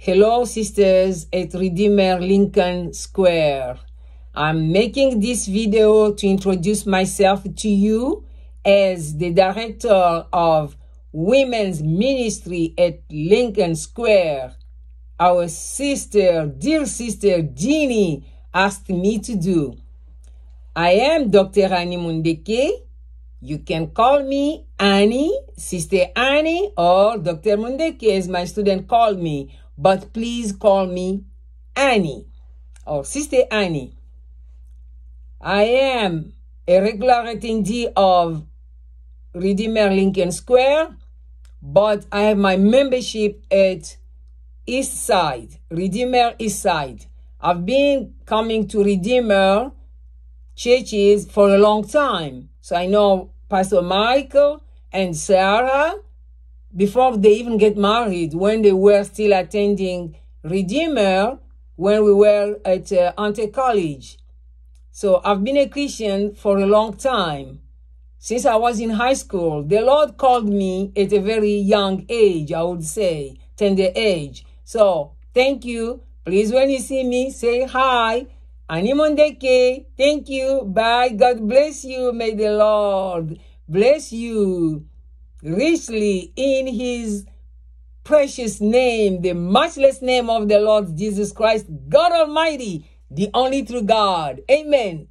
Hello, sisters at Redeemer Lincoln Square. I'm making this video to introduce myself to you as the director of women's ministry at Lincoln Square. Our sister, dear sister Ginny, asked me to do. I am Dr. Annie Mundeke. You can call me Annie, Sister Annie, or Dr. Mundeke as my student called me, but please call me Annie or Sister Annie. I am a regular attendee of Redeemer Lincoln Square, but I have my membership at East Side, Redeemer East Side. I've been coming to Redeemer churches for a long time. So I know Pastor Michael and Sarah before they even get married, when they were still attending Redeemer, when we were at uh, Hunter College. So I've been a Christian for a long time. Since I was in high school, the Lord called me at a very young age, I would say, tender age. So thank you. Please, when you see me, say hi. Annie Mundeke. Thank you. Bye. God bless you. May the Lord bless you richly in his precious name, the matchless name of the Lord Jesus Christ, God Almighty, the only true God. Amen.